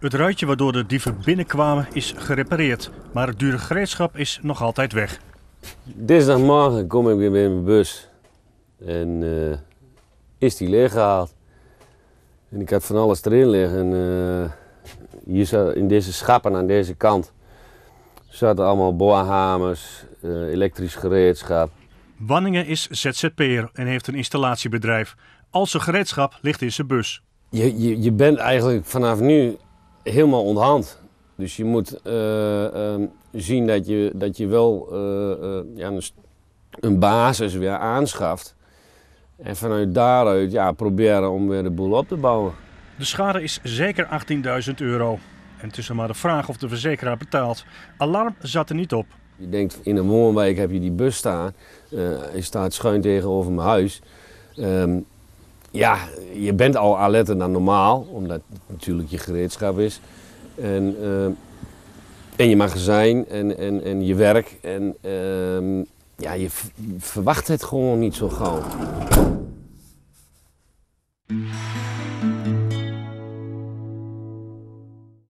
Het ruitje waardoor de dieven binnenkwamen is gerepareerd, maar het dure gereedschap is nog altijd weg. Dinsdagmorgen kom ik weer met mijn bus en eh, is die leeggehaald. En ik had van alles erin liggen. Uh, hier zat, in deze schappen aan deze kant zaten allemaal boorhamers, uh, elektrisch gereedschap. Wanningen is ZZP'er en heeft een installatiebedrijf. Al zijn gereedschap ligt in zijn bus. Je, je, je bent eigenlijk vanaf nu helemaal onthand. Dus je moet uh, uh, zien dat je, dat je wel uh, ja, een, een, basis weer aanschaft. En vanuit daaruit ja, proberen om weer de boel op te bouwen. De schade is zeker 18.000 euro. En het is maar de vraag of de verzekeraar betaalt. Alarm zat er niet op. Je denkt, in een woonwijk heb je die bus staan. hij staat schuin tegenover mijn huis. Um, ja, je bent al alerter dan normaal, omdat het natuurlijk je gereedschap is. En, en je magazijn en, en, en je werk. En uh, ja, je verwacht het gewoon niet zo gauw.